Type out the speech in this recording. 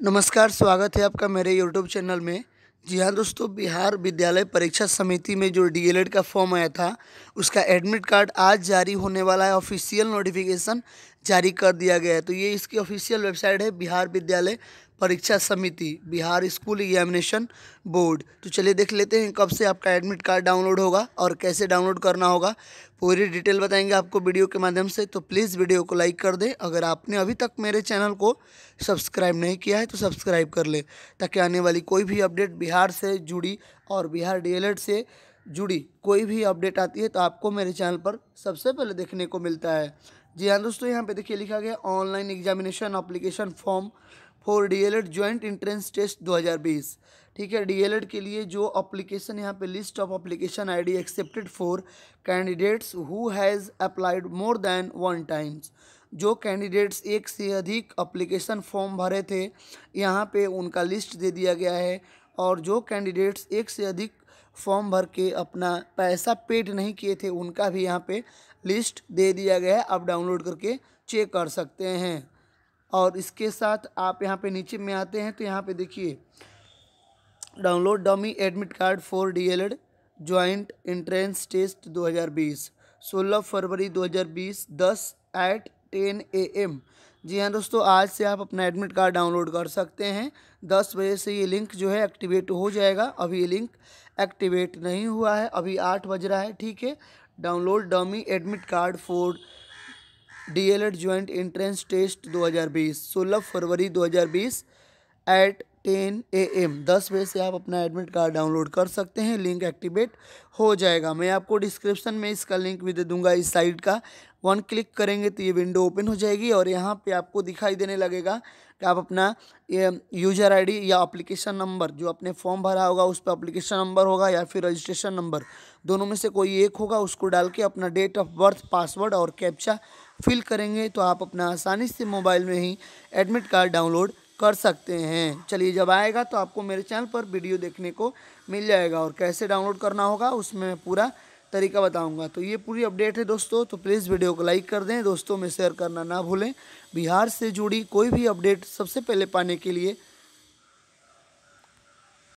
नमस्कार, स्वागत है आपका मेरे यूट्यूब चैनल में। जी हाँ दोस्तों, बिहार विद्यालय परीक्षा समिति में जो डीएलएड का फॉर्म आया था, उसका एडमिट कार्ड आज जारी होने वाला है। ऑफिशियल नोटिफिकेशन जारी कर दिया गया है। तो ये इसकी ऑफिशियल वेबसाइट है, बिहार विद्यालय परीक्षा समिति, बिहार स्कूल एग्जामिनेशन बोर्ड। तो चलिए देख लेते हैं कब से आपका एडमिट कार्ड डाउनलोड होगा और कैसे डाउनलोड करना होगा। पूरी डिटेल बताएँगे आपको वीडियो के माध्यम से। तो प्लीज़ वीडियो को लाइक कर दें। अगर आपने अभी तक मेरे चैनल को सब्सक्राइब नहीं किया है तो सब्सक्राइब कर लें, ताकि आने वाली कोई भी अपडेट बिहार से जुड़ी और बिहार डी से जुड़ी कोई भी अपडेट आती है तो आपको मेरे चैनल पर सबसे पहले देखने को मिलता है। जी हाँ दोस्तों, यहाँ पे देखिए लिखा गया online examination application form for DElEd joint entrance test 2020 ठीक है डीएलएड के लिए जो अप्लीकेशन यहाँ पे list of application ID accepted for candidates who has applied more than one times जो कैंडिडेट्स एक से अधिक अप्लीकेशन फॉर्म भरे थे, यहाँ पे उनका लिस्ट दे दिया गया है। और जो कैंडिडेट्स एक से अधिक फॉर्म भर के अपना पैसा पेड नहीं किए थे, उनका भी यहाँ पे लिस्ट दे दिया गया है। आप डाउनलोड करके चेक कर सकते हैं। और इसके साथ आप यहाँ पे नीचे में आते हैं तो यहाँ पे देखिए। Download dummy admit card for DElEd joint entrance test 2020 16 February 2020 10 at ten A M. जी हाँ दोस्तों, आज से आप अपना एडमिट कार्ड डाउनलोड कर सकते हैं। दस बजे से ये लिंक जो है एक्टिवेट हो जाएगा। अभी ये लिंक एक्टिवेट नहीं हुआ है, अभी आठ बज रहा है, ठीक है। Download dummy admit card for DElEd joint entrance test 2020 16 February 2020 at ten A M. दस बजे से आप अपना एडमिट कार्ड डाउनलोड कर सकते हैं लिंक एक्टिवेट हो जाएगा। मैं आपको डिस्क्रिप्शन में इसका लिंक भी दे दूँगा इस साइट का। वन क्लिक करेंगे तो ये विंडो ओपन हो जाएगी और यहाँ पे आपको दिखाई देने लगेगा कि आप अपना यूज़र आईडी या अप्लीकेशन नंबर जो अपने फॉर्म भरा होगा उस पर अप्लीकेशन नंबर होगा या फिर रजिस्ट्रेशन नंबर दोनों में से कोई एक होगा, उसको डाल के अपना डेट ऑफ़ बर्थ पासवर्ड और कैप्चा फिल करेंगे तो आप अपना आसानी से मोबाइल में ही एडमिट कार्ड डाउनलोड कर सकते हैं। चलिए, जब आएगा तो आपको मेरे चैनल पर वीडियो देखने को मिल जाएगा और कैसे डाउनलोड करना होगा, उसमें मैं पूरा तरीका बताऊँगा। तो ये पूरी अपडेट है दोस्तों तो प्लीज़ वीडियो को लाइक कर दें। दोस्तों, में शेयर करना ना भूलें। बिहार से जुड़ी कोई भी अपडेट सबसे पहले पाने के लिए